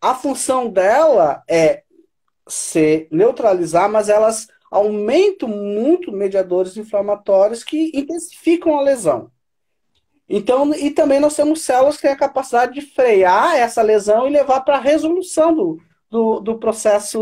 a função dela é se neutralizar, mas elas aumentam muito mediadores inflamatórios que intensificam a lesão. Então, e também nós temos células que têm a capacidade de frear essa lesão e levar para a resolução do, do, do, processo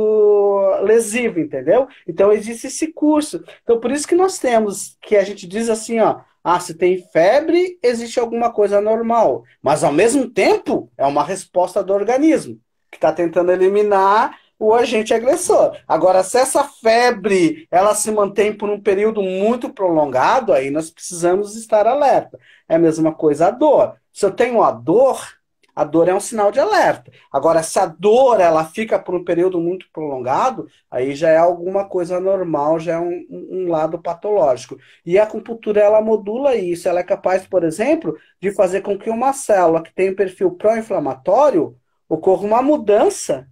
lesivo, entendeu? Então existe esse curso. Então, por isso que nós temos, que a gente diz assim, ó, ah, se tem febre, existe alguma coisa normal. Mas ao mesmo tempo, é uma resposta do organismo, que está tentando eliminar o agente agressor. Agora, se essa febre ela se mantém por um período muito prolongado, aí nós precisamos estar alerta. É a mesma coisa a dor. Se eu tenho a dor, a dor é um sinal de alerta. Agora, se a dor ela fica por um período muito prolongado, aí já é alguma coisa normal, já é um, um lado patológico. E a acupuntura ela modula isso. Ela é capaz, por exemplo, de fazer com que uma célula que tem um perfil pró-inflamatório ocorra uma mudança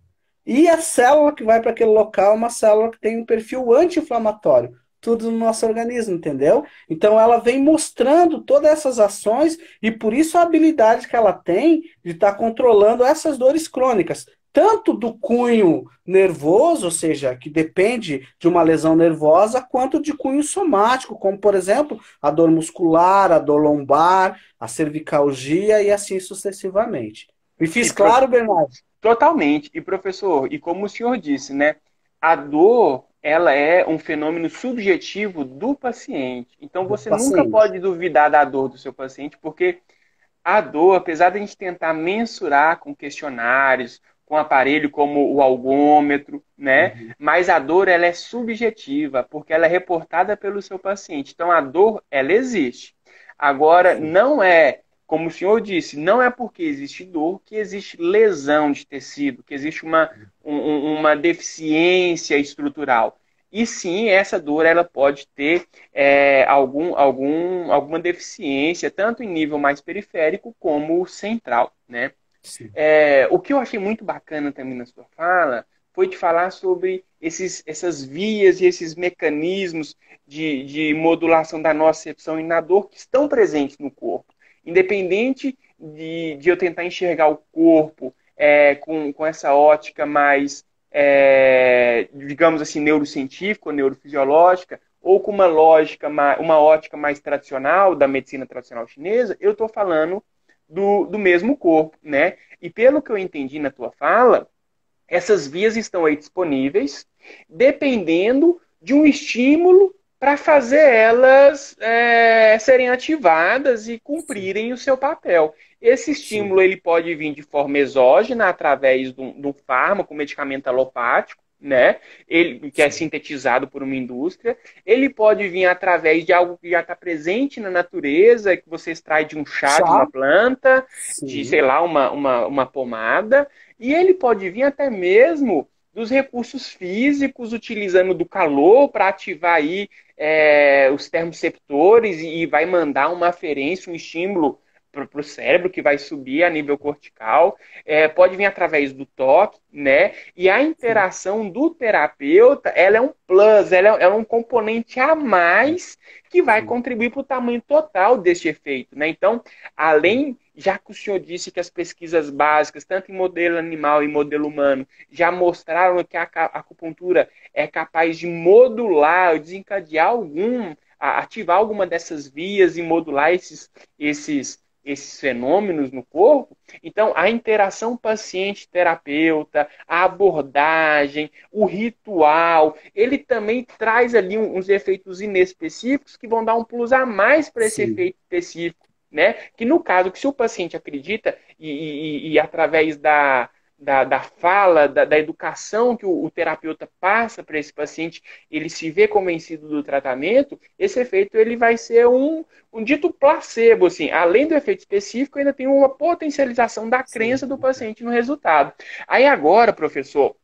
e a célula que vai para aquele local é uma célula que tem um perfil anti-inflamatório tudo no nosso organismo, entendeu? Então ela vem mostrando todas essas ações e por isso a habilidade que ela tem de estar tá controlando essas dores crônicas, tanto do cunho nervoso, ou seja, que depende de uma lesão nervosa, quanto de cunho somático, como por exemplo a dor muscular, a dor lombar, a cervicalgia e assim sucessivamente. Me fiz e claro, Bernardo? Totalmente. E professor, e como o senhor disse, né? A dor ela é um fenômeno subjetivo do paciente. Então você paciente. nunca pode duvidar da dor do seu paciente, porque a dor, apesar de a gente tentar mensurar com questionários, com aparelho como o algômetro, né? Uhum. Mas a dor ela é subjetiva, porque ela é reportada pelo seu paciente. Então a dor ela existe. Agora não é como o senhor disse, não é porque existe dor que existe lesão de tecido, que existe uma, um, uma deficiência estrutural. E sim, essa dor ela pode ter é, algum, algum, alguma deficiência, tanto em nível mais periférico como central. Né? É, o que eu achei muito bacana também na sua fala foi de falar sobre esses, essas vias e esses mecanismos de, de modulação da nocecepção e na dor que estão presentes no corpo. Independente de, de eu tentar enxergar o corpo é, com, com essa ótica mais, é, digamos assim, neurocientífica, neurofisiológica, ou com uma lógica, uma ótica mais tradicional da medicina tradicional chinesa, eu estou falando do, do mesmo corpo, né? E pelo que eu entendi na tua fala, essas vias estão aí disponíveis, dependendo de um estímulo para fazer elas é, serem ativadas e cumprirem o seu papel. Esse estímulo Sim. ele pode vir de forma exógena através de um, de um fármaco, medicamento alopático, né? Ele que é sintetizado por uma indústria. Ele pode vir através de algo que já está presente na natureza, que você extrai de um chá, chá? de uma planta, Sim. de sei lá uma, uma, uma pomada. E ele pode vir até mesmo dos recursos físicos, utilizando do calor para ativar aí é, os termoceptores e vai mandar uma aferência, um estímulo para o cérebro que vai subir a nível cortical, é, pode vir através do toque, né? E a interação do terapeuta, ela é um plus, ela é, ela é um componente a mais que vai contribuir para o tamanho total deste efeito, né? Então, além já que o senhor disse que as pesquisas básicas, tanto em modelo animal e modelo humano, já mostraram que a acupuntura é capaz de modular, desencadear algum, ativar alguma dessas vias e modular esses, esses, esses fenômenos no corpo. Então, a interação paciente-terapeuta, a abordagem, o ritual, ele também traz ali uns efeitos inespecíficos que vão dar um plus a mais para esse Sim. efeito específico né? Que no caso, que se o paciente acredita e, e, e através da, da, da fala, da, da, educação que o, o terapeuta passa para esse paciente, ele se vê convencido do tratamento, esse efeito ele vai ser um, um dito placebo, assim. Além do efeito específico, ainda tem uma potencialização da crença do paciente no resultado. Aí agora, professor,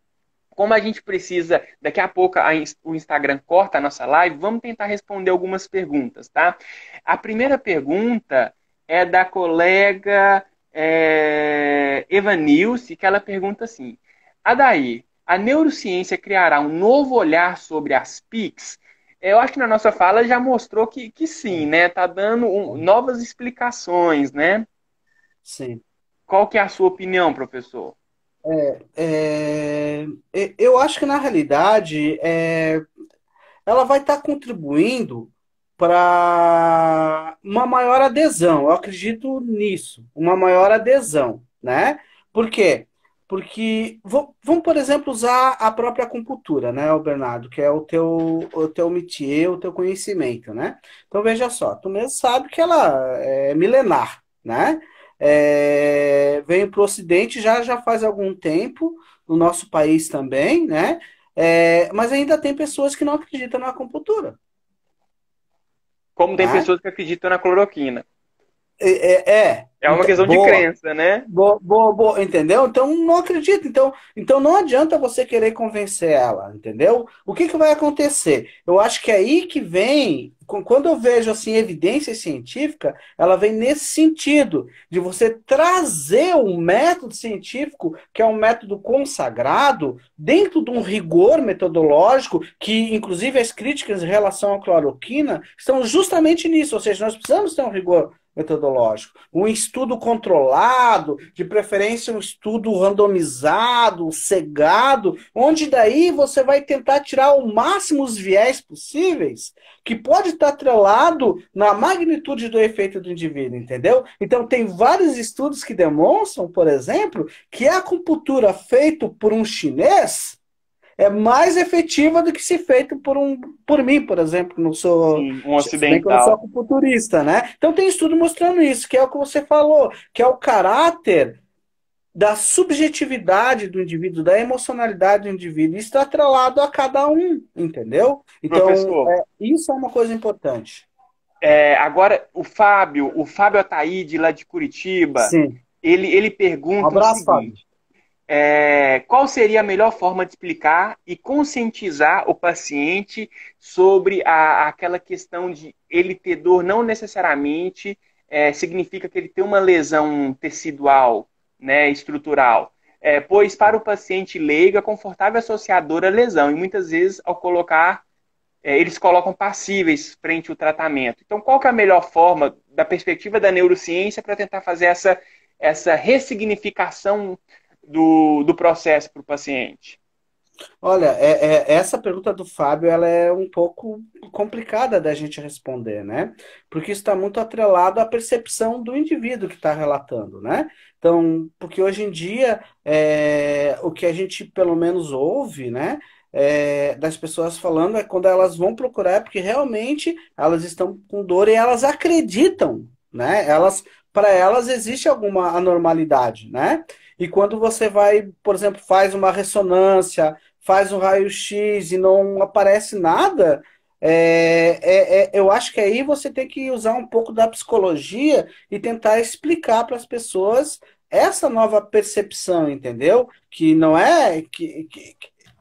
como a gente precisa, daqui a pouco a, o Instagram corta a nossa live, vamos tentar responder algumas perguntas, tá? A primeira pergunta é da colega é, Evanilce, que ela pergunta assim: Adair, a neurociência criará um novo olhar sobre as PICs? Eu acho que na nossa fala já mostrou que, que sim, né? Tá dando um, novas explicações, né? Sim. Qual que é a sua opinião, professor? É, é, eu acho que na realidade é, ela vai estar tá contribuindo para uma maior adesão. Eu acredito nisso, uma maior adesão, né? Por quê? Porque vamos, por exemplo, usar a própria acupuntura, né, Bernardo, que é o teu, o teu métier, o teu conhecimento, né? Então veja só, tu mesmo sabe que ela é milenar, né? É, veio para o Ocidente já, já faz algum tempo, no nosso país também, né? É, mas ainda tem pessoas que não acreditam na acupuntura. Como tem ah. pessoas que acreditam na cloroquina. É, é, é uma questão boa, de crença, né? Boa, boa, boa, entendeu? Então não acredita. Então, então não adianta você querer convencer ela, entendeu? O que, que vai acontecer? Eu acho que é aí que vem, quando eu vejo assim evidência científica, ela vem nesse sentido de você trazer um método científico que é um método consagrado dentro de um rigor metodológico que, inclusive, as críticas em relação à cloroquina estão justamente nisso. Ou seja, nós precisamos ter um rigor metodológico. Um estudo controlado, de preferência um estudo randomizado, cegado, onde daí você vai tentar tirar o máximo os viés possíveis, que pode estar atrelado na magnitude do efeito do indivíduo, entendeu? Então tem vários estudos que demonstram, por exemplo, que a acupuntura feita por um chinês é mais efetiva do que se feito por um por mim, por exemplo, que não sou Sim, um ocidental. não sou acupunturista, né? Então tem estudo mostrando isso, que é o que você falou, que é o caráter da subjetividade do indivíduo, da emocionalidade do indivíduo. Isso está atrelado a cada um, entendeu? Então, é, isso é uma coisa importante. É, agora, o Fábio, o Fábio Ataíde, lá de Curitiba, Sim. Ele, ele pergunta um abraço, o seguinte, é, qual seria a melhor forma de explicar e conscientizar o paciente sobre a, aquela questão de ele ter dor não necessariamente é, significa que ele tem uma lesão tecidual, né, estrutural. É, pois para o paciente leigo é confortável associar dor à lesão e muitas vezes ao colocar é, eles colocam passíveis frente ao tratamento. Então, qual que é a melhor forma, da perspectiva da neurociência, para tentar fazer essa, essa ressignificação do, do processo para o paciente? Olha, é, é, essa pergunta do Fábio ela é um pouco complicada da gente responder, né? Porque isso está muito atrelado à percepção do indivíduo que está relatando, né? Então, porque hoje em dia é, o que a gente pelo menos ouve, né? É, das pessoas falando é quando elas vão procurar é porque realmente elas estão com dor e elas acreditam, né? Elas para elas existe alguma anormalidade, né? E quando você vai, por exemplo, faz uma ressonância, faz um raio-x e não aparece nada, é, é, é, eu acho que aí você tem que usar um pouco da psicologia e tentar explicar para as pessoas essa nova percepção, entendeu? Que não é que, que,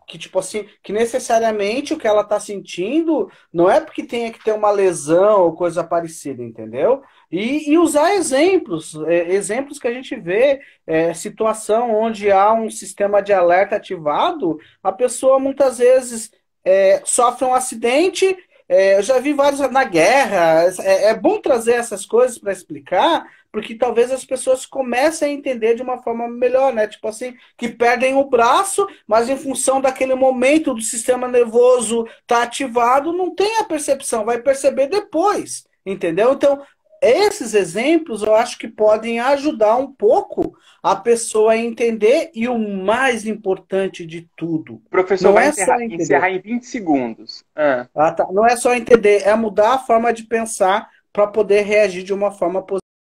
que, tipo assim, que necessariamente o que ela está sentindo não é porque tenha que ter uma lesão ou coisa parecida, entendeu? E, e usar exemplos, é, exemplos que a gente vê, é, situação onde há um sistema de alerta ativado, a pessoa muitas vezes é, sofre um acidente. É, eu já vi vários na guerra. É, é bom trazer essas coisas para explicar, porque talvez as pessoas comecem a entender de uma forma melhor, né? Tipo assim, que perdem o braço, mas em função daquele momento do sistema nervoso tá ativado, não tem a percepção, vai perceber depois, entendeu? Então, esses exemplos eu acho que podem ajudar um pouco a pessoa a entender e o mais importante de tudo. Professor não vai é encerrar, encerrar, em 20 segundos. Ah. Ah, tá. Não é só entender, é mudar a forma de pensar para poder reagir de uma forma positiva.